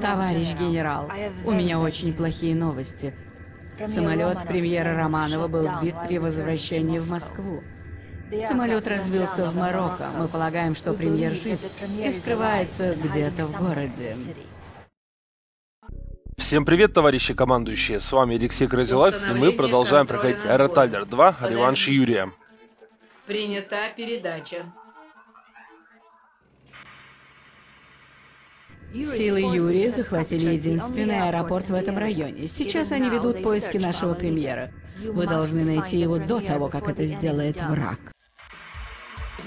Товарищ генерал, у меня очень плохие новости. Самолет премьера Романова был сбит при возвращении в Москву. Самолет разбился в Марокко. Мы полагаем, что премьер жив и скрывается где-то в городе. Всем привет, товарищи командующие, с вами Алексей Крозилав, и мы продолжаем проходить Аэротайлер 2, реванш Юрия. Принята передача. Силы Юрия захватили единственный аэропорт в этом районе. Сейчас они ведут поиски нашего премьера. Вы должны найти его до того, как это сделает враг.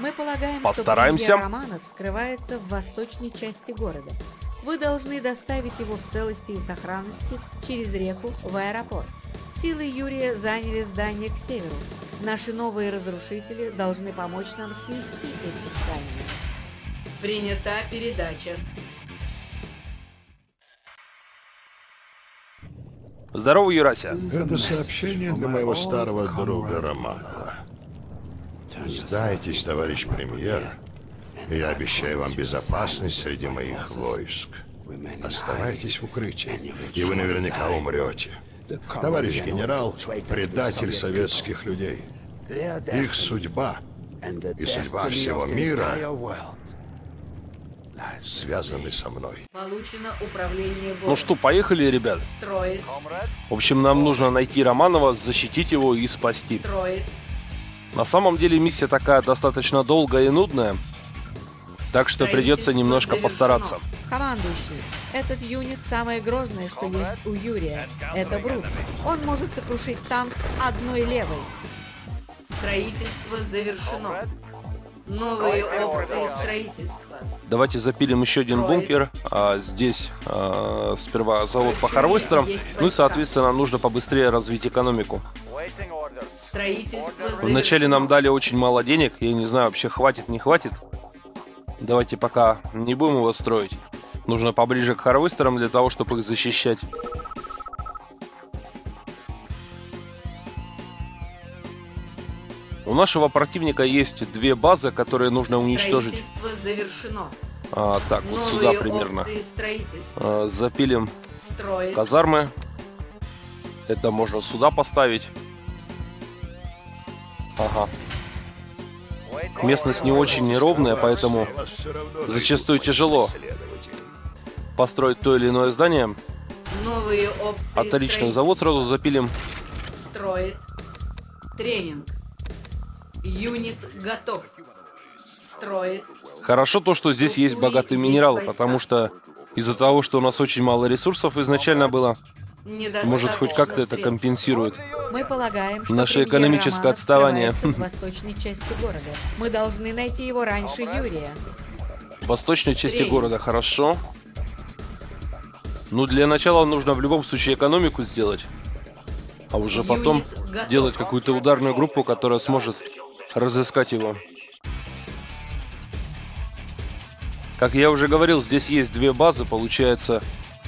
Мы полагаем, Постараемся. что премьер Романов скрывается в восточной части города. Вы должны доставить его в целости и сохранности через реку в аэропорт. Силы Юрия заняли здание к северу. Наши новые разрушители должны помочь нам снести эти здания. Принята передача. Здорово, Юрася. Это сообщение для моего старого друга Романова. Сдайтесь, товарищ премьер. Я обещаю вам безопасность среди моих войск. Оставайтесь в укрытии, и вы наверняка умрете. Товарищ генерал, предатель советских людей. Их судьба и судьба всего мира связаны со мной. Получено управление. Ну что, поехали, ребят? Строит, В общем, нам нужно найти Романова, защитить его и спасти. строит. На самом деле миссия такая достаточно долгая и нудная, так что придется немножко постараться. Командующий, этот юнит самое грозное, что есть у Юрия. Это Брут. Он может сокрушить танк одной левой. Строительство завершено. Новые опции строительства. Давайте запилим еще один бункер. А, здесь а, сперва завод по харвестерам. Ну и, соответственно, нужно побыстрее развить экономику. Строительство Вначале нам дали очень мало денег. Я не знаю, вообще хватит, не хватит. Давайте пока не будем его строить. Нужно поближе к харвестерам для того, чтобы их защищать. У нашего противника есть две базы, которые нужно уничтожить. Строительство завершено. А, так, вот Новые сюда примерно. А, запилим Строит. казармы. Это можно сюда поставить. Ага. Местность не очень неровная, поэтому зачастую тяжело построить то или иное здание. Новые опции Отлично, завод сразу запилим. Строит. Тренинг. Юнит готов. Строит. Хорошо то, что здесь есть богатые минералы, потому что из-за того, что у нас очень мало ресурсов изначально было, может хоть как-то это компенсирует. Мы полагаем, что Наше экономическое отставание. в восточной части города. Мы должны найти его раньше Юрия. В восточной части Тренинг. города хорошо. Ну, для начала нужно в любом случае экономику сделать. А уже потом Юнит делать какую-то ударную группу, которая сможет разыскать его. Как я уже говорил, здесь есть две базы. Получается,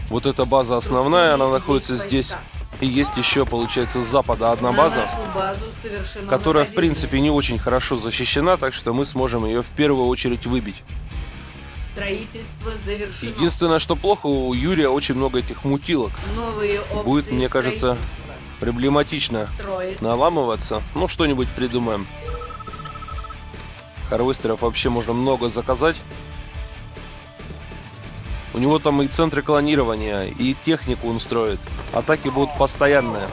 вот эта база основная, она находится здесь. И есть еще, получается, с запада одна На база, которая, в принципе, не очень хорошо защищена, так что мы сможем ее в первую очередь выбить. Строительство завершено. Единственное, что плохо, у Юрия очень много этих мутилок. Новые Будет, мне кажется. Проблематично Строит. наламываться. Ну, что-нибудь придумаем. Харвестеров вообще можно много заказать. У него там и центры клонирования, и технику он строит. Атаки будут постоянные.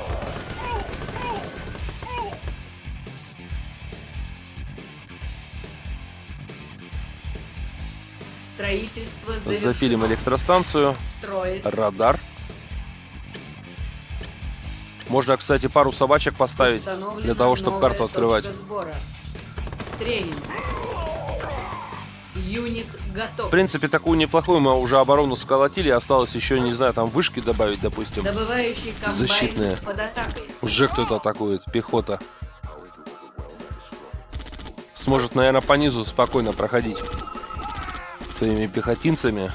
Строительство завершено. Запилим электростанцию, Строит. радар. Можно, кстати, пару собачек поставить для того, чтобы карту открывать. сбора. Тренинг. Юнит готов. В принципе, такую неплохую мы уже оборону сколотили. Осталось еще, не знаю, там вышки добавить, допустим. Добывающий комбайн Защитные. под атакой. Уже кто-то атакует, пехота. Сможет, наверное, по низу спокойно проходить своими пехотинцами.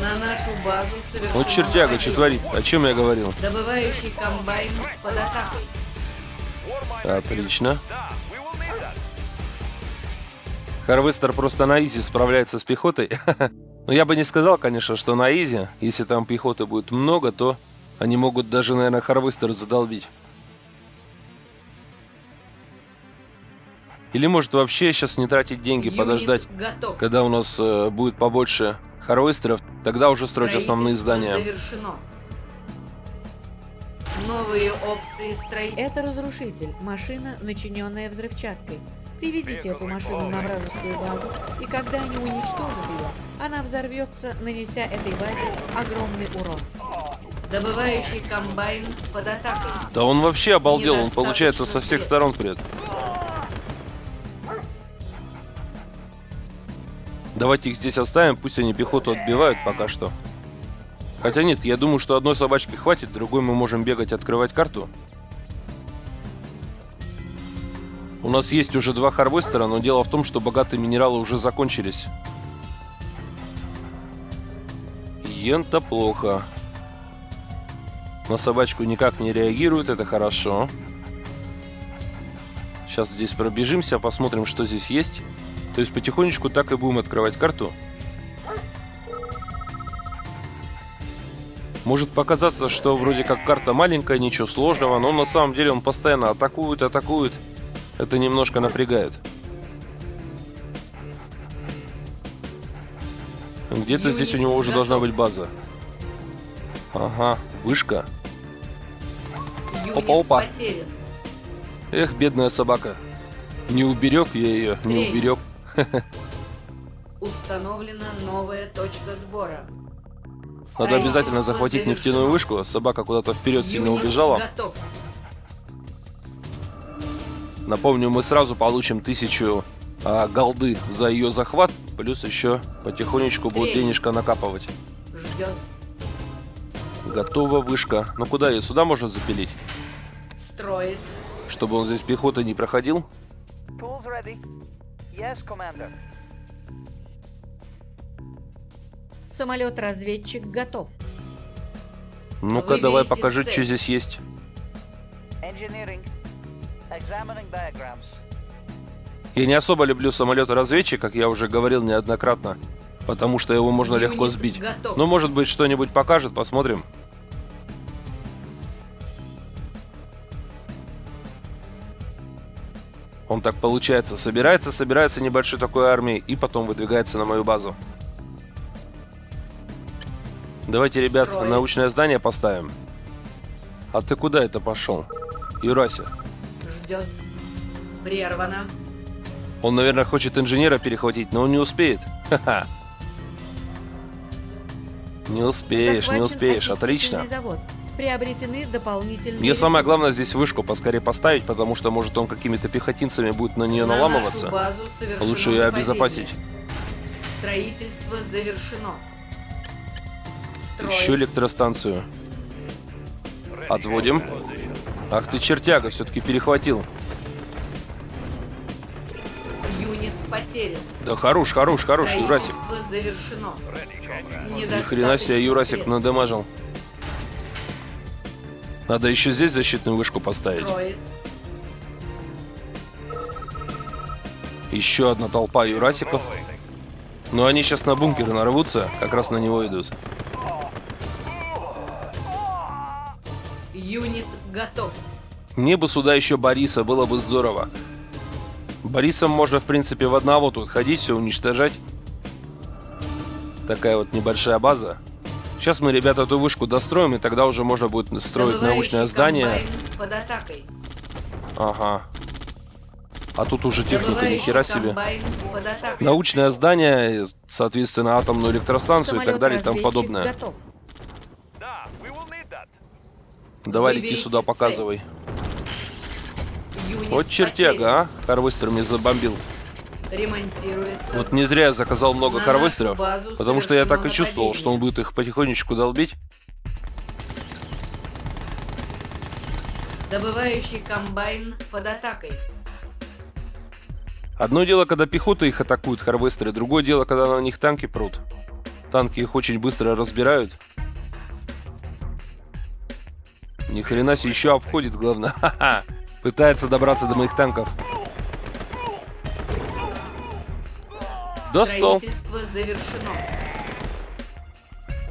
На нашу базу совершено Вот чертяга, что творит. О чем я говорил? Добывающий комбайн под атакой. Отлично. Харвестер просто на easy справляется с пехотой. Но я бы не сказал, конечно, что на easy. Если там пехоты будет много, то они могут даже, наверное, Харвестер задолбить. Или может вообще сейчас не тратить деньги, Юнит подождать, готов. когда у нас э, будет побольше Харвестеров, тогда уже строить основные здания. завершено. Новые опции строительства. Это разрушитель. Машина, начиненная взрывчаткой. Приведите эту машину на вражескую базу, и когда они уничтожат ее, она взорвется, нанеся этой базе огромный урон. Добывающий комбайн под атакой. Да он вообще обалдел, он получается со всех сторон прет. Давайте их здесь оставим, пусть они пехоту отбивают пока что. Хотя нет, я думаю, что одной собачки хватит, другой мы можем бегать, открывать карту. У нас есть уже два харвестера, но дело в том, что богатые минералы уже закончились. И это плохо. На собачку никак не реагирует, это хорошо. Сейчас здесь пробежимся, посмотрим, что здесь есть. То есть потихонечку так и будем открывать карту. Может показаться, что вроде как карта маленькая, ничего сложного, но на самом деле он постоянно атакует, атакует. Это немножко напрягает. Где-то здесь у него уже должна быть база. Ага, вышка. Опа-опа. Эх, бедная собака. Не уберег я ее, не уберег. Установлена новая точка сбора. Надо обязательно захватить завершено. нефтяную вышку. Собака куда-то вперед сильно убежала. готов. Напомню, мы сразу получим тысячу а, голды за ее захват. Плюс еще потихонечку будет денежка накапывать. Ждет. Готова вышка. Ну куда ее? Сюда можно запилить? Строит. Чтобы он здесь пехотой не проходил? Tools ready. Yes, Commander. Самолет-разведчик готов. Ну-ка, давай покажи, цель. что здесь есть. Я не особо люблю самолет-разведчик, как я уже говорил неоднократно. Потому что его можно легко Юнит сбить. готов. Ну, может быть, что-нибудь покажет, посмотрим. Он так получается, собирается, собирается небольшой такой армией и потом выдвигается на мою базу. Давайте, ребят, Строит. научное здание поставим. А ты куда это пошел? Юрася. Ждет. Прервано. Он, наверное, хочет инженера перехватить, но он не успеет. Ха-ха. Не успеешь, не успеешь. Отлично. завод. Приобретены дополнительные... Мне самое главное здесь вышку поскорее поставить, потому что, может, он какими-то пехотинцами будет на нее На наламываться. Лучше ее обезопасить. Строительство завершено. Еще электростанцию. Отводим. Ах ты чертяга, все-таки перехватил. Юнит потерян. Да хорош, хорош, хорош, Юрасик. Завершено. Ни хрена себе Юрасик средств. надамажил. Надо еще здесь защитную вышку поставить. Строит. Еще одна толпа Юрасиков. Но они сейчас на бункер нарвутся, как раз на него идут. Юнит готов. Мне бы сюда еще Бориса, было бы здорово. Борисом можно, в принципе, в одного тут ходить, все уничтожать. Такая вот небольшая база. Сейчас мы, ребята, эту вышку достроим, и тогда уже можно будет строить научное здание. под атакой. Ага. А тут уже техника, Добывающий нихера себе. Научное здание, соответственно, атомную электростанцию и так далее и тому подобное. готов. Давай, лети сюда, показывай. Вот чертяга, а? Харвестер мне забомбил. Ремонтируется. Вот не зря я заказал много На базу потому что я так и совершено чувствовал, нападение. что он будет их потихонечку долбить. Добывающий комбайн под атакой. Одно дело, когда пехота их атакует, харвестеры, другое дело, когда на них танки прут. Танки их очень быстро разбирают. Ни хрена себе еще обходит, главное. Ха-ха. Пытается добраться до моих танков. Достал. Строительство завершено.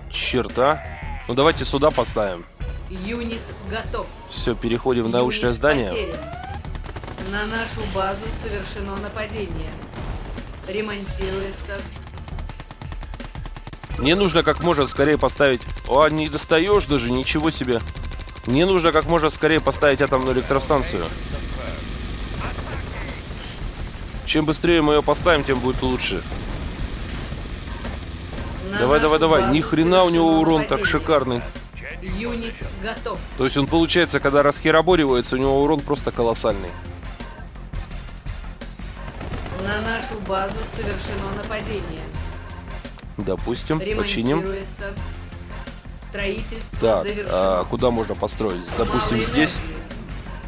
Черт, а. Ну давайте сюда поставим. Юнит готов. Все, переходим в научное Юнит здание. потерян. На нашу базу совершено нападение. Ремонтируется. Мне нужно как можно скорее поставить... О, не достаешь даже, ничего себе. Мне нужно как можно скорее поставить атомную электростанцию. Чем быстрее мы ее поставим, тем будет лучше. На давай, давай, давай. Ни хрена у него урон так нападение. шикарный. Юнит готов. То есть он получается, когда расхераборивается, у него урон просто колоссальный. На нашу базу совершено нападение. Допустим, починим. Строительство Так, завершено. а куда можно построить? Допустим, Малые здесь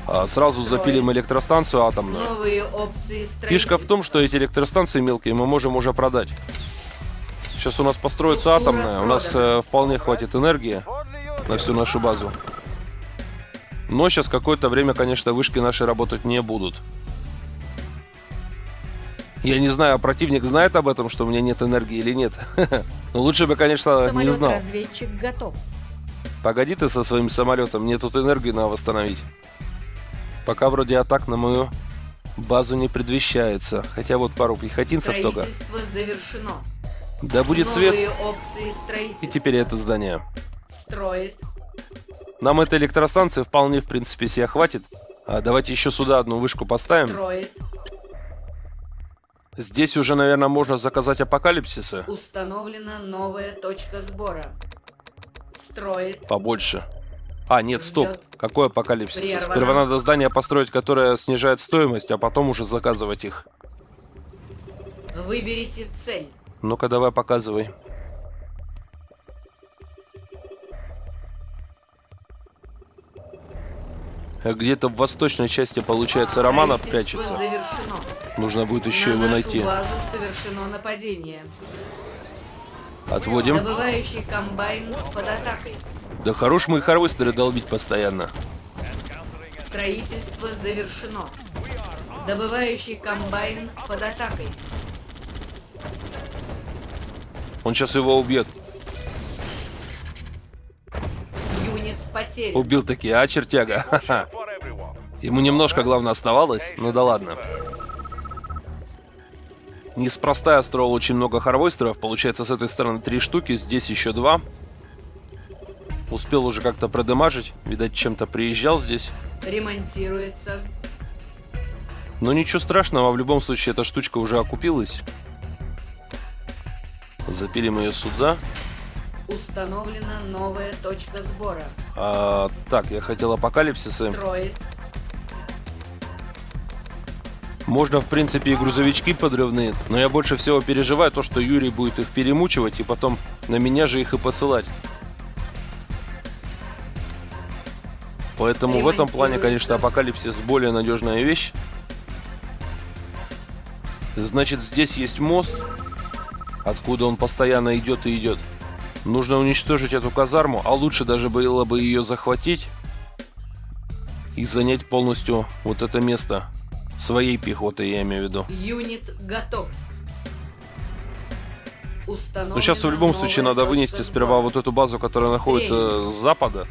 а, сразу Строим. запилим электростанцию атомную. Новые опции Фишка в том, что эти электростанции мелкие мы можем уже продать. Сейчас у нас построится Структура атомная, у нас э, вполне хватит энергии на всю нашу базу. Но сейчас какое-то время, конечно, вышки наши работать не будут. Я не знаю, а противник знает об этом, что у меня нет энергии или нет. Но лучше бы, конечно, не знал. Самолет-разведчик готов. Погоди ты со своим самолетом, мне тут энергию надо восстановить. Пока вроде атак на мою базу не предвещается. Хотя вот пару пехотинцев только. Завершено. Да будет свет. Новые опции строительства. И теперь это здание. Строит. Нам этой электростанции вполне, в принципе, себе хватит. А давайте еще сюда одну вышку поставим. Строит. Здесь уже, наверное, можно заказать апокалипсисы Установлена новая точка сбора. Строит. побольше. А, нет, стоп. Ждет. Какой апокалипсис? Прервано. Сперва надо здание построить, которое снижает стоимость, а потом уже заказывать их. Выберите цель. Ну-ка, давай показывай. Где-то в восточной части, получается, Романов прячется. завершено. Нужно будет еще На его найти. базу совершено нападение. Отводим. Добывающий комбайн под атакой. Да хорош мои харвестеры долбить постоянно. Строительство завершено. Добывающий комбайн под атакой. Он сейчас его убьет. Убил таки, а, чертяга? Ему немножко, главное, оставалось. Ну да ладно. Неспроста я строил очень много харвестеров. Получается, с этой стороны три штуки, здесь еще два. Успел уже как-то продемажить. Видать, чем-то приезжал здесь. Ремонтируется. Но ничего страшного, в любом случае эта штучка уже окупилась. Запилим ее сюда. Установлена новая точка сбора. А, так, я хотел апокалипсисы. Строит. Можно, в принципе, и грузовички подрывные, но я больше всего переживаю то, что Юрий будет их перемучивать и потом на меня же их и посылать. Поэтому в этом плане, конечно, апокалипсис более надежная вещь. Значит, здесь есть мост, откуда он постоянно идет и идет. Нужно уничтожить эту казарму, а лучше даже было бы ее захватить и занять полностью вот это место. Своей пехотой, я имею в виду. Юнит готов. Установлена Ну, сейчас в любом случае надо вынести сбора. сперва вот эту базу, которая находится с запада.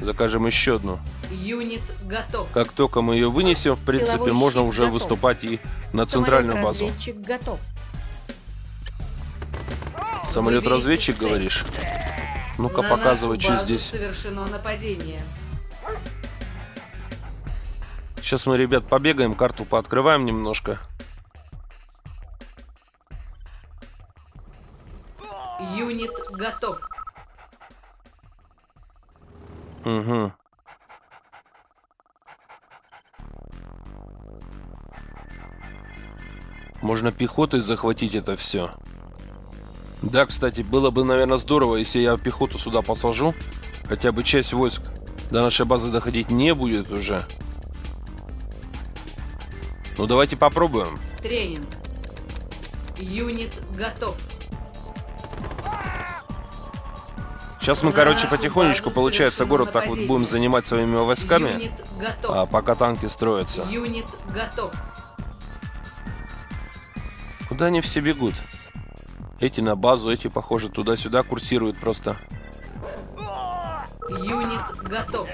Закажем еще одну. Юнит готов. Как только мы ее вынесем, в принципе, Силовой можно уже готов. выступать и на центральную базу. Готов. Самолет-разведчик, говоришь? Ну-ка, На показывай, что здесь. совершено нападение. Сейчас мы, ребят, побегаем, карту пооткрываем немножко. Юнит готов. Угу. Можно пехотой захватить это все. Да, кстати, было бы, наверное, здорово, если я пехоту сюда посажу. Хотя бы часть войск до нашей базы доходить не будет уже. Ну, давайте попробуем. Тренинг. Юнит готов. Сейчас мы, короче, потихонечку, получается, город так вот будем занимать своими войсками, а пока танки строятся. Юнит готов. Куда они все бегут? Эти на базу, эти, похоже, туда-сюда курсируют просто. Юнит готов.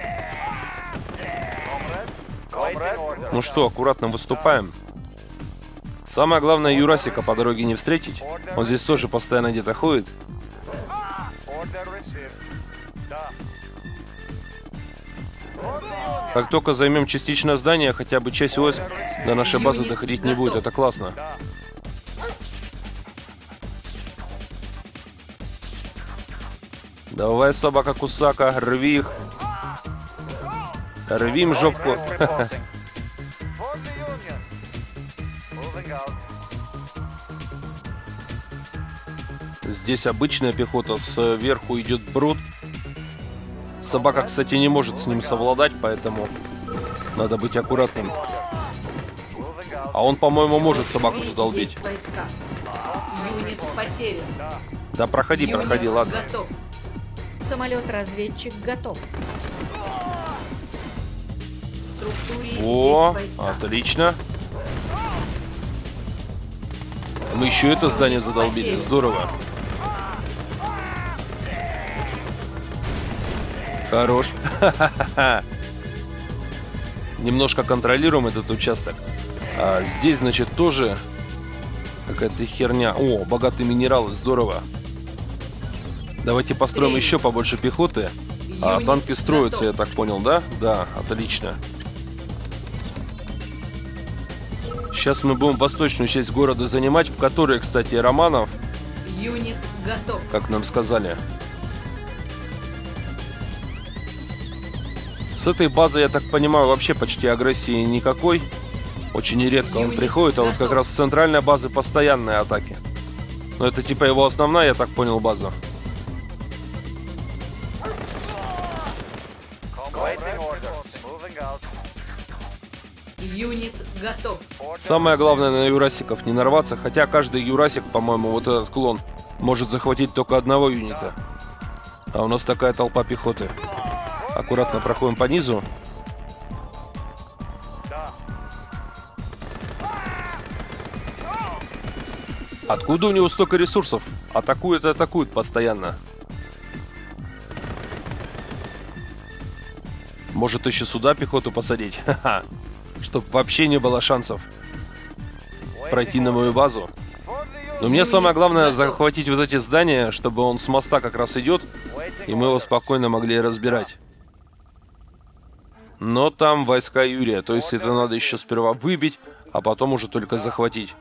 Ну что, аккуратно выступаем. Самое главное, Юрасика по дороге не встретить. Он здесь тоже постоянно где-то ходит. Как только займем частичное здание, хотя бы часть войск до нашей базы доходить не будет. Это классно. Давай, собака Кусака, рви их. Рви им жопку. Здесь обычная пехота, сверху идет брут. Собака, кстати, не может с ним совладать, поэтому надо быть аккуратным. А он, по-моему, может собаку задолбить. Да проходи, проходи, ладно. готов. Самолет-разведчик готов. О, отлично. Мы еще это здание задолбили. Здорово. Хорош. Немножко контролируем этот участок. А здесь, значит, тоже какая-то херня. О, богатые минералы, здорово. Давайте построим еще побольше пехоты. А танки строятся, я так понял, да? Да, отлично. Сейчас мы будем восточную часть города занимать, в которой, кстати, Романов, Юнит готов. как нам сказали. С этой базы, я так понимаю, вообще почти агрессии никакой. Очень редко он приходит, а вот как раз с центральной базы постоянные атаки. Но это типа его основная, я так понял, база. Самое главное на Юрасиков не нарваться, хотя каждый Юрасик, по-моему, вот этот клон, может захватить только одного юнита. А у нас такая толпа пехоты. Аккуратно проходим по низу. Да. Откуда у него столько ресурсов? Атакует и атакует постоянно. Может еще сюда пехоту посадить? Ха-ха. Чтоб вообще не было шансов пройти на мою базу. Но мне самое главное захватить вот эти здания, чтобы он с моста как раз идет, и мы его спокойно могли разбирать. Но там войска Юрия, то есть это надо еще сперва выбить, а потом уже только захватить.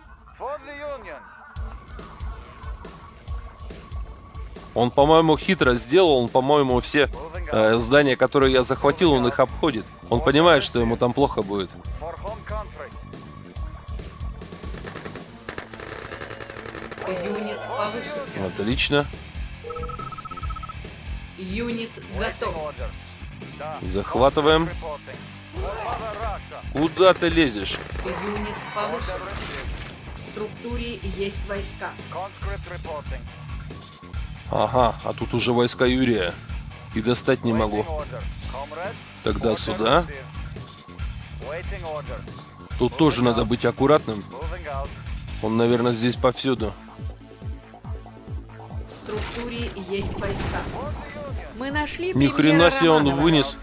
Он, по-моему, хитро сделал, он, по-моему, все э, здания, которые я захватил, он их обходит. Он понимает, что ему там плохо будет. Отлично. Юнит готов. Захватываем. Куда ты лезешь? Юнит повышен. В структуре есть войска. Ага, а тут уже войска Юрия. И достать не могу. Тогда сюда. Тут тоже надо быть аккуратным. Он, наверное, здесь повсюду. В структуре есть войска. Мы нашли Ни хрена себе он вынес.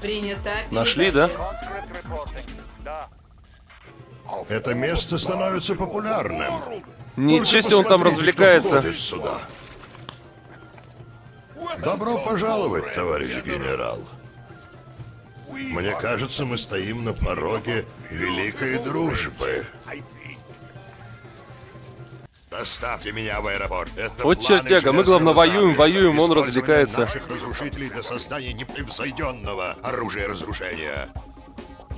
Принято. Нашли, да? Это место становится популярным. Ничего себе он там развлекается. сюда. Добро пожаловать, товарищ генерал. Мне кажется, мы стоим на пороге великой дружбы. Доставьте меня в аэропорт. Это Вот чертяга, мы, главное, воюем, воюем, он развлекается. наших разрушителей для создания непревзойденного оружия разрушения.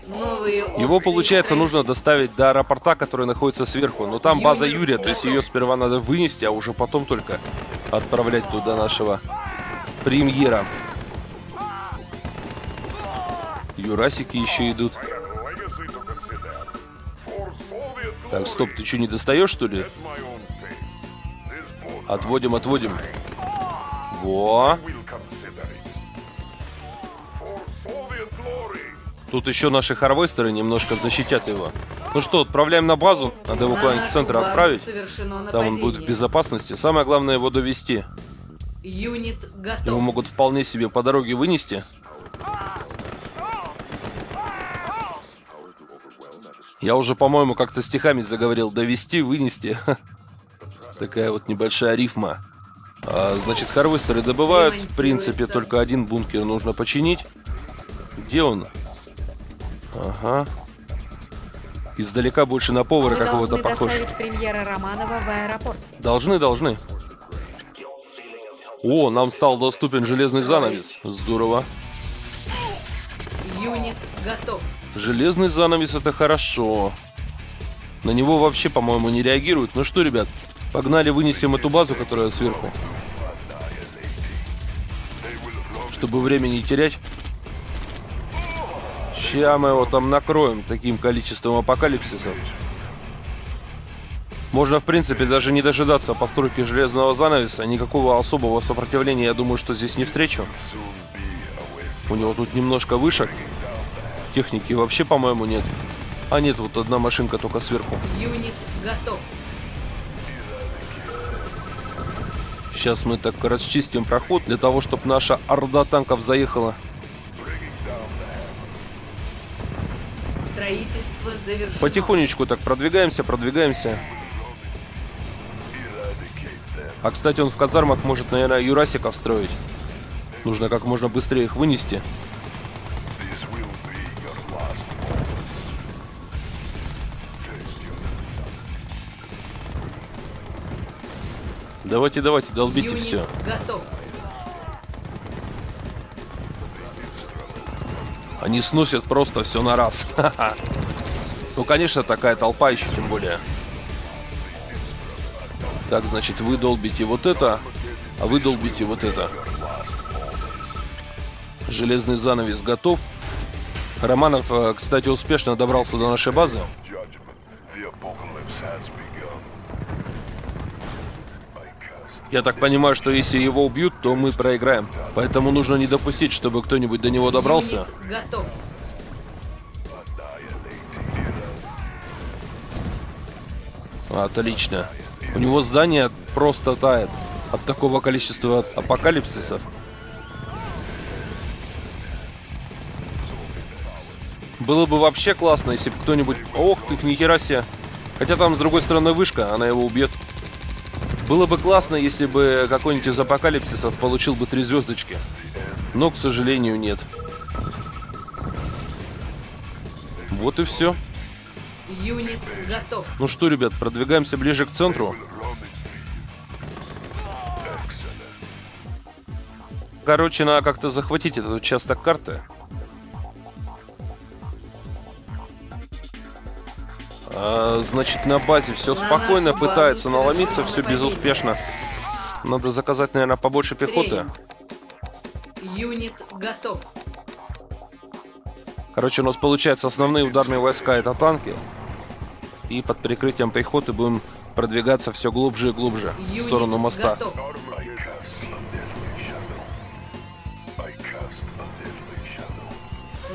Новые Его, получается, нужно доставить до аэропорта, который находится сверху. Но там база Юрия, то есть ее сперва надо вынести, а уже потом только отправлять туда нашего премьера. Юрасики еще идут. Так, стоп, ты что, не достаешь, что ли? Отводим, отводим. Во. Тут еще наши харвестеры немножко защитят его. Ну что, отправляем на базу. Надо его куда-нибудь в центр отправить. Там он будет в безопасности. Самое главное его довести. Юнит готов. Его могут вполне себе по дороге вынести. Я уже, по-моему, как-то стихами заговорил. Довести, вынести. Такая вот небольшая рифма. А, значит, харвестеры добывают. В принципе, только один бункер нужно починить. Где он? Ага. Издалека больше на повара какого-то похож. премьера Романова в аэропорт. Должны, должны. О, нам стал доступен железный занавес. Здорово. Юнит готов. Железный занавес это хорошо. На него вообще, по-моему, не реагируют. Ну что, ребят, погнали вынесем эту базу, которая сверху. Чтобы время не терять. Ща мы его там накроем таким количеством апокалипсисов. Можно, в принципе, даже не дожидаться постройки железного занавеса. Никакого особого сопротивления, я думаю, что здесь не встречу. У него тут немножко вышек. Техники вообще, по-моему, нет. А нет, вот одна машинка только сверху. Юнит готов. Сейчас мы так расчистим проход для того, чтобы наша орда танков заехала. Строительство завершено. Потихонечку так продвигаемся, продвигаемся. А, кстати, он в казармах может, наверное, юрасиков строить. Нужно как можно быстрее их вынести. Давайте, давайте, долбите Юнит все. готов. Они сносят просто все на раз. Ну, конечно, такая толпа еще тем более. Так, значит, вы долбите вот это, а вы долбите вот это. Железный занавес готов. Романов, э, кстати, успешно добрался до нашей базы. Я так понимаю, что если его убьют, то мы проиграем. Поэтому нужно не допустить, чтобы кто-нибудь до него добрался. Юнит готов. Отлично. У него здание просто тает от такого количества апокалипсисов. Было бы вообще классно, если бы кто-нибудь... Ох ты, нихера себе. Хотя там, с другой стороны, вышка, она его убьет. Было бы классно, если бы какой-нибудь из апокалипсисов получил бы три звездочки. Но, к сожалению, нет. Вот и все. Юнит готов. Ну что, ребят, продвигаемся ближе к центру. Короче, надо как-то захватить этот участок карты. Значит, на базе все спокойно, пытается наломиться, все безуспешно. Надо заказать, наверное, побольше пехоты. Юнит готов. Короче, у нас получается основные ударные войска это танки. И под прикрытием пехоты будем продвигаться все глубже и глубже в Юнит сторону моста. готов.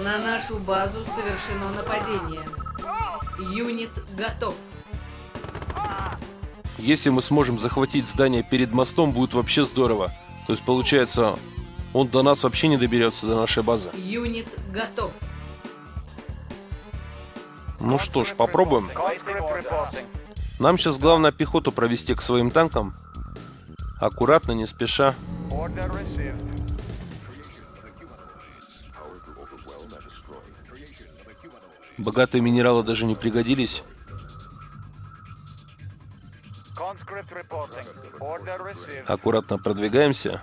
На нашу базу совершено нападение. Юнит готов. Если мы сможем захватить здание перед мостом, будет вообще здорово. То есть, получается, он до нас вообще не доберется, до нашей базы. Юнит готов. Ну что ж, попробуем. Нам сейчас главное пехоту провести к своим танкам. Аккуратно, не спеша. Order received. Богатые минералы даже не пригодились. Аккуратно продвигаемся.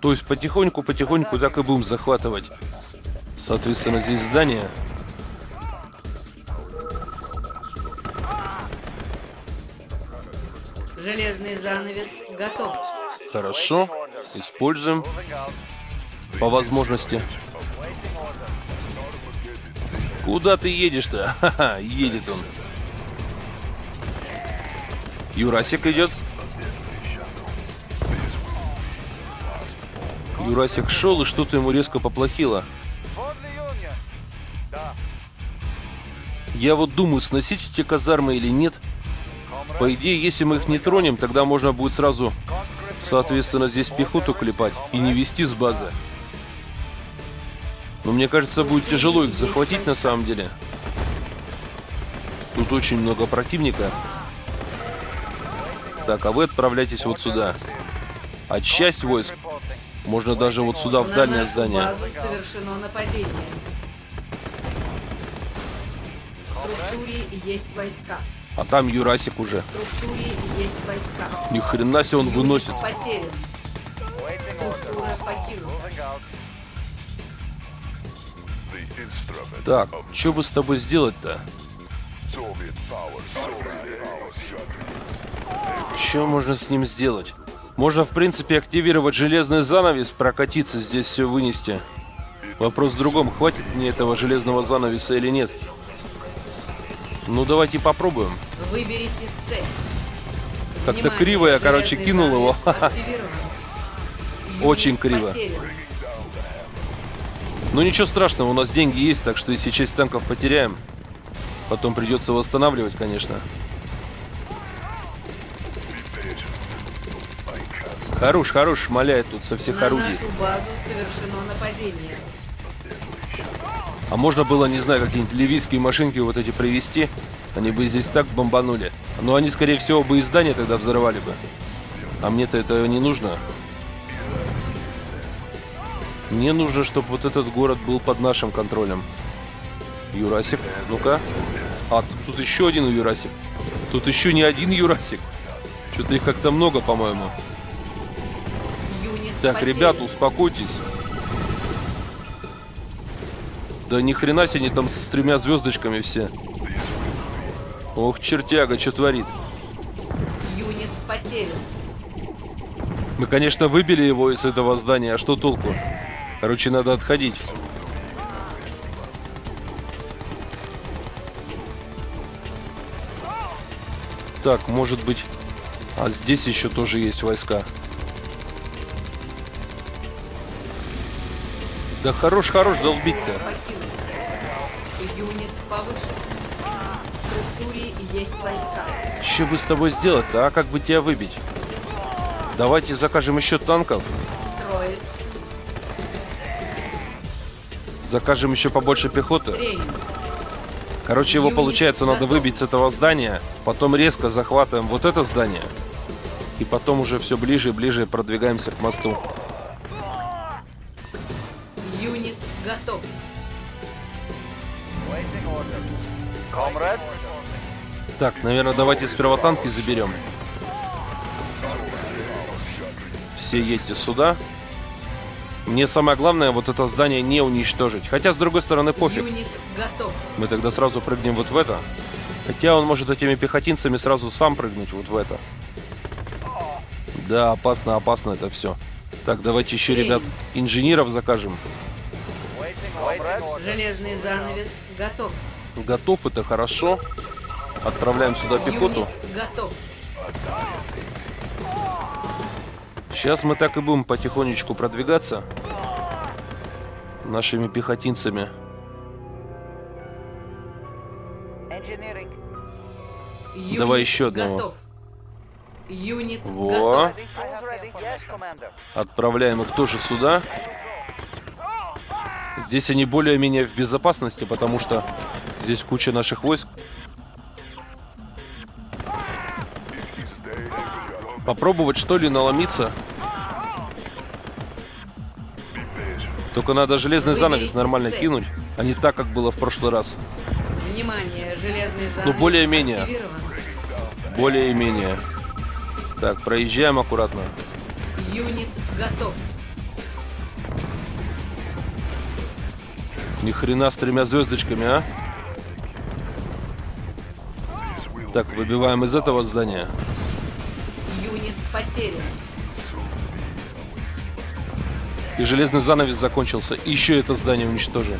То есть потихоньку-потихоньку так и будем захватывать. Соответственно, здесь здание. Железный занавес готов. Хорошо. Используем по возможности. Куда ты едешь-то? Ха-ха, едет он. Юрасик идет. Юрасик шел, и что-то ему резко поплохило. Я вот думаю, сносить эти казармы или нет. По идее, если мы их не тронем, тогда можно будет сразу, соответственно, здесь пехоту клепать и не вести с базы. Но мне кажется, будет тяжело их захватить на самом деле. Тут очень много противника. Так, а вы отправляйтесь вот сюда. А часть войск можно даже вот сюда, в На дальнее здание. базу совершено нападение. В структуре есть войска. А там Юрасик уже. В структуре есть войска. Ни хрена себе он выносит. потерян. Структура покинута. Так, что бы с тобой сделать-то? Что можно с ним сделать? Можно, в принципе, активировать железный занавес, прокатиться здесь все вынести. Вопрос в другом, хватит мне этого железного занавеса или нет. Ну, давайте попробуем. Выберите цель. Как-то Внимание, криво я, короче, кинул его. Очень криво. потерян. Ну, ничего страшного, у нас деньги есть, так что если часть танков потеряем, потом придется восстанавливать, конечно. Хорош, хорош, шмаляет тут со всех На орудий. нашу базу совершено нападение. А можно было, не знаю, какие-нибудь ливийские машинки вот эти привезти, они бы здесь так бомбанули. Но они, скорее всего, бы и здание тогда взорвали бы. А мне-то это не нужно. Мне нужно, чтобы вот этот город был под нашим контролем. Юрасик, ну-ка. А, тут, еще один Юрасик. Тут еще не один Юрасик. Что-то их как-то много, по-моему. Так, потерян. ребята, успокойтесь. Да ни хрена себе они там с тремя звездочками все. Ох, чертяга, что творит. Юнит потерян. Мы, конечно, выбили его из этого здания, а что толку? Короче, надо отходить. Так, может быть... А здесь еще тоже есть войска. Да хорош, хорош долбить-то. Юнит повышен. В структуре есть войска. Что бы с тобой сделать-то, а? Как бы тебя выбить? Давайте закажем еще танков. Закажем еще побольше пехоты. Короче, его получается надо выбить с этого здания, потом резко захватываем вот это здание, и потом уже все ближе и ближе продвигаемся к мосту. Юнит готов. Так, наверное, давайте сперва танки заберем. Все едьте сюда. Мне самое главное вот это здание не уничтожить. Хотя, с другой стороны, пофиг. Мы тогда сразу прыгнем вот в это. Хотя он может этими пехотинцами сразу сам прыгнуть вот в это. Да, опасно, опасно это все. Так, давайте еще, ребят, инженеров закажем. Железный занавес готов. Готов, это хорошо. Отправляем сюда пехоту. Готов. Сейчас мы так и будем потихонечку продвигаться. Нашими пехотинцами. Юнит Давай еще одного. Готов. Юнит Во. готов. Отправляем их тоже сюда. Здесь они более-менее в безопасности, потому что здесь куча наших войск. Попробовать что ли наломиться? Только надо железный занавес нормально цель. кинуть, а не так, как было в прошлый раз. Внимание, железный занавес Ну, более-менее. Более-менее. Так, проезжаем аккуратно. Юнит готов. Ни хрена с тремя звездочками, а? Так, выбиваем из этого здания. Потерян. И железный занавес закончился. И еще это здание уничтожим.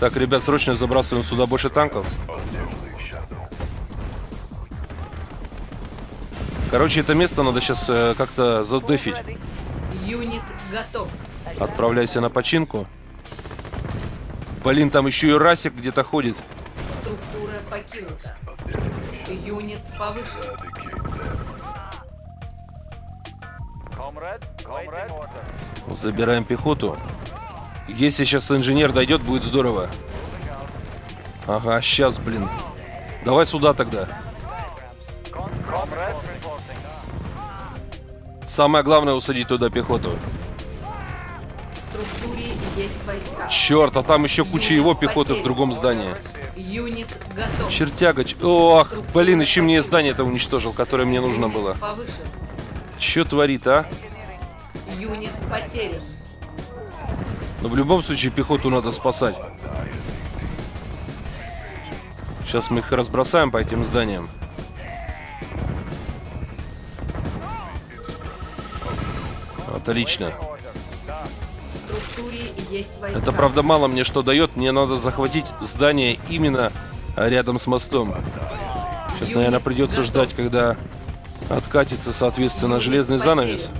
Так, ребят, срочно забрасываем сюда больше танков. Короче, это место надо сейчас как-то задефить. Юнит готов. Отправляйся на починку. Блин, там еще и Расик где-то ходит. Структура покинута. Юнит повышен. Забираем пехоту. Если сейчас инженер дойдет, будет здорово. Ага, сейчас, блин. Давай сюда тогда. Самое главное усадить туда пехоту. В структуре есть войска. Черт, а там еще куча его пехоты в другом здании. Юнит готов. Чертяга. ч- Ох, блин, еще мне здание это уничтожил, которое мне нужно было. Повышен. Че творит, а? Юнит потерян. Но в любом случае пехоту надо спасать. Сейчас мы их разбросаем по этим зданиям. Отлично. Это правда мало мне что дает. Мне надо захватить здание именно рядом с мостом. Сейчас, наверное, придется ждать, когда откатится, соответственно, железный занавес.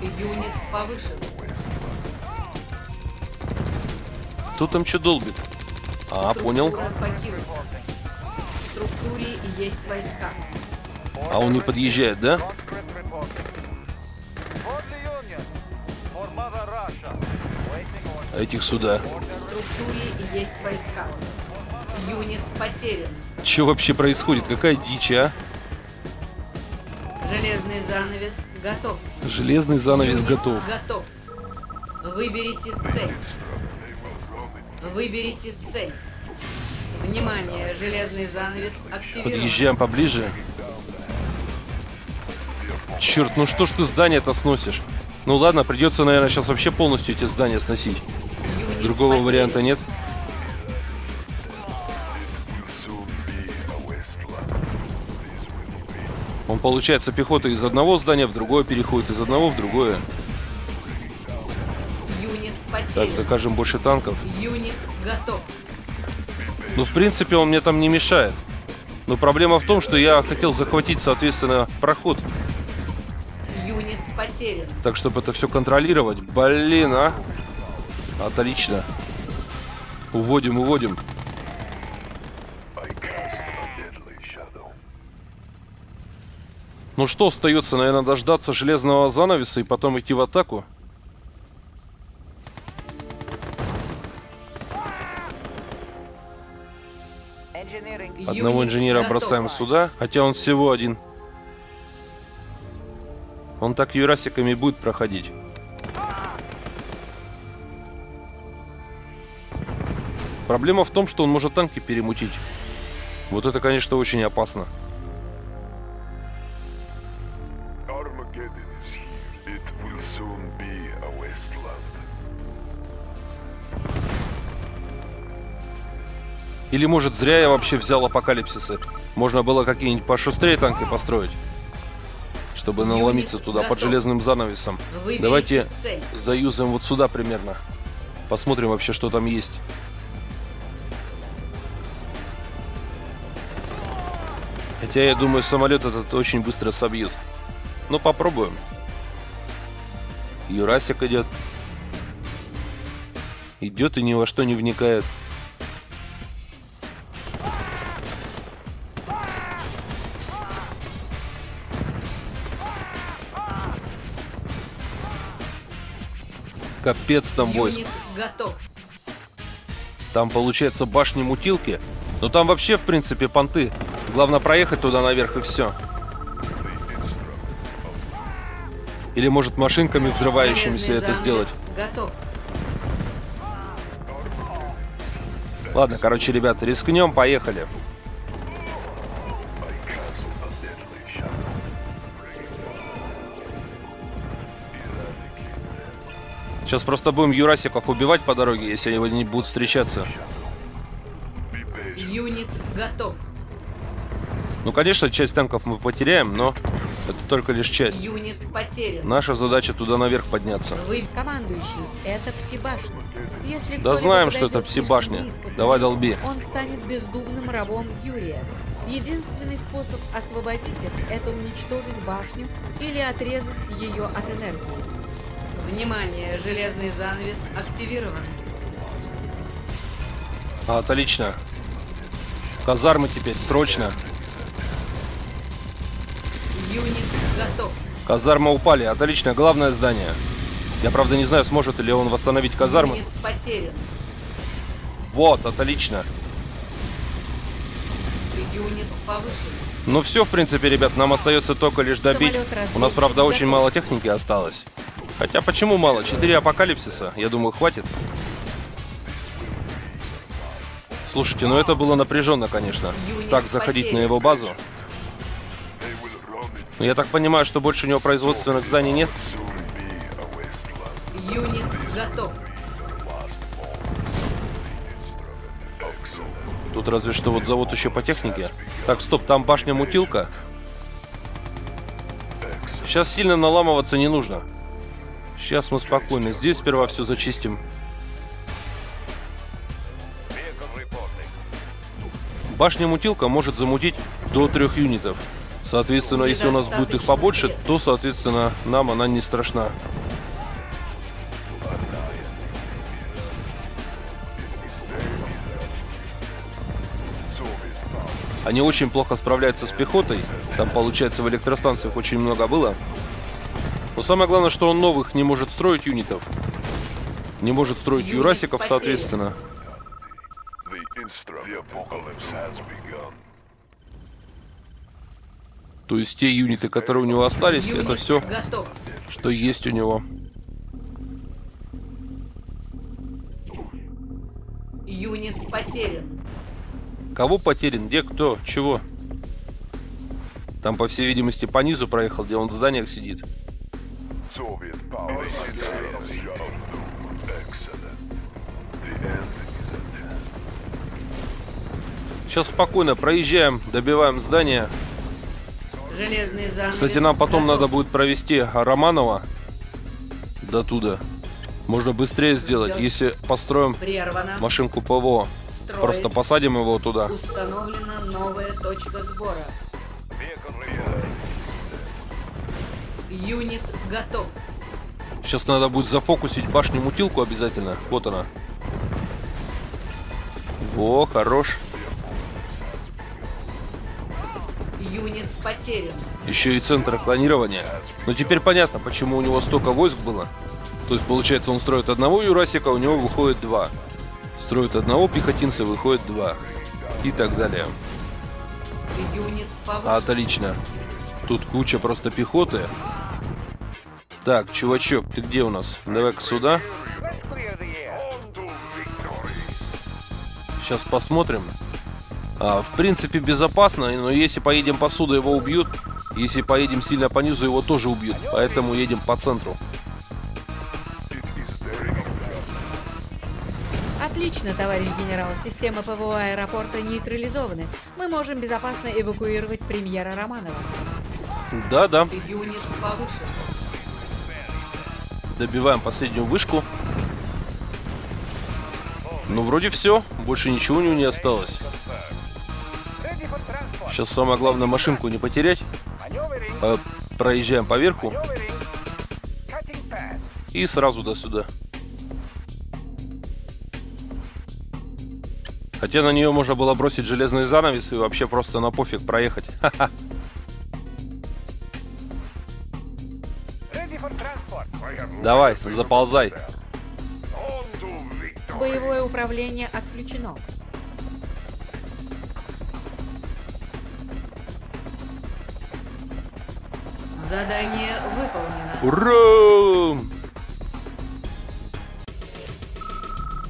Юнит повышен. Кто там что долбит? А, понял. Структура покинута. В структуре есть войска. А он не подъезжает, да? Этих сюда. В структуре есть войска. Юнит потерян. Что вообще происходит? Какая дичь, а? Железный занавес готов. Железный занавес Юнит готов. Готов. Выберите цель. Выберите цель. Внимание, железный занавес активирован. Подъезжаем поближе. Черт, ну что ж ты здание-то сносишь? Ну ладно, придется, наверное, сейчас вообще полностью эти здания сносить. Другого варианта нет. Он, получается, пехота из одного здания в другое переходит, из одного в другое. Так, закажем больше танков. Юнит готов. Ну, в принципе, он мне там не мешает. Но проблема в том, что я хотел захватить, соответственно, проход. Юнит потерян. Так, чтобы это все контролировать. Блин, а? Отлично. Уводим, уводим. Ну что, остается, наверное, дождаться железного занавеса и потом идти в атаку? Одного инженера бросаем сюда, хотя он всего один. Он так юрасиками будет проходить. Проблема в том, что он может танки перемутить. Вот это, конечно, очень опасно. Или, может, зря я вообще взял апокалипсисы. Можно было какие-нибудь пошустрее танки построить. Чтобы наломиться туда под готов. железным занавесом. Выберите Давайте цель. заюзаем вот сюда примерно. Посмотрим вообще, что там есть. Хотя я думаю, самолет этот очень быстро собьют. Ну, попробуем. Юрасик идет. Идет и ни во что не вникает. Капец там войск. Готов. Там получается башни мутилки. Но там вообще, в принципе, понты. Главное проехать туда наверх и все. Или может машинками взрывающимися это сделать. Готов. Ладно, короче, ребята, рискнем, поехали. Сейчас просто будем Юрасиков убивать по дороге, если они не будут встречаться. Юнит готов. Ну, конечно, часть танков мы потеряем, но это только лишь часть. Юнит потерян. Наша задача туда наверх подняться. Вы Командующий, это пси-башня. Если Да знаем, что это пси-башня. близко Давай долби. Он станет бездумным рабом Юрия. Единственный способ освободить их – это уничтожить башню или отрезать ее от энергии. Внимание, железный занавес активирован. А, отлично. Казармы теперь, срочно. Юнит готов. Казармы упали, отлично, главное здание. Я, правда, не знаю, сможет ли он восстановить казармы. Юнит потерян. Вот, отлично. Юнит повышен. Ну все, в принципе, ребят, нам остается только лишь добить. У нас, правда, очень мало техники осталось. Хотя почему мало? Четыре апокалипсиса, я думаю, хватит. Слушайте, ну это было напряженно, конечно. Так заходить на его базу. Я так понимаю, что больше у него производственных зданий нет. Юнит готов. Тут разве что вот завод еще по технике. Так, стоп, там башня-мутилка. Сейчас сильно наламываться не нужно. Сейчас мы спокойно. Здесь сперва все зачистим. Башня-мутилка может замутить до трех юнитов. Соответственно, если у нас будет их побольше, то, соответственно, нам она не страшна. Они очень плохо справляются с пехотой. Там, получается, в электростанциях очень много было. Но самое главное, что он новых не может строить юнитов. Не может строить Юнит юрасиков, соответственно. The То есть те юниты, которые у него остались, Юнит это все, готов. что есть у него. Юнит потерян. Кого потерян? Где? Кто? Чего? Там, по всей видимости, по низу проехал, где он в зданиях сидит. Сейчас спокойно проезжаем, добиваем здание. Железный занавес. Кстати, нам потом готов. надо будет провести Романова до туда. Можно быстрее сделать, если построим Прервано. машинку ПВО. Строй. Просто посадим его туда. Установлена новая точка сбора. Юнит готов. Сейчас надо будет зафокусить башню-мутилку обязательно. Вот она. Во, хорош. Юнит потерян. Еще и центр клонирования. Но теперь понятно, почему у него столько войск было. То есть, получается, он строит одного Юрасика, у него выходит два. Строит одного пехотинца, выходит два. И так далее. Юнит повышен. Отлично. Тут куча просто пехоты. Так, чувачок, ты где у нас? Давай-ка сюда. Сейчас посмотрим. А, в принципе, безопасно, но если поедем по суду, его убьют. Если поедем сильно по низу, его тоже убьют. Поэтому едем по центру. Отлично, товарищ генерал. Системы ПВО аэропорта нейтрализованы. Мы можем безопасно эвакуировать премьера Романова. Да-да, добиваем последнюю вышку. Ну, вроде все. Больше ничего у него не осталось. Сейчас самое главное машинку не потерять. Э, проезжаем поверху и сразу до сюда. Хотя на нее можно было бросить железный занавес и вообще просто на пофиг проехать. Давай, заползай. Боевое управление отключено. Задание выполнено. Ура!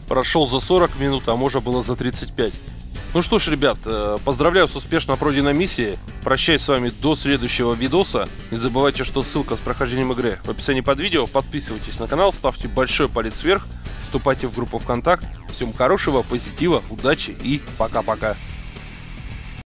Прошел за 40 минут, а можно было за 35. Ну что ж, ребят, э, поздравляю с успешно пройденной миссией. Прощаюсь с вами до следующего видоса. Не забывайте, что ссылка с прохождением игры в описании под видео. Подписывайтесь на канал, ставьте большой палец вверх, вступайте в группу ВКонтакт. Всем хорошего, позитива, удачи и пока-пока.